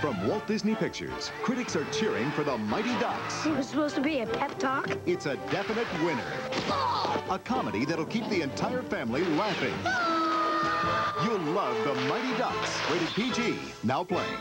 From Walt Disney Pictures, critics are cheering for the Mighty Ducks. It was supposed to be a pep talk. It's a definite winner. A comedy that'll keep the entire family laughing. You'll love the Mighty Ducks. Rated PG. Now playing.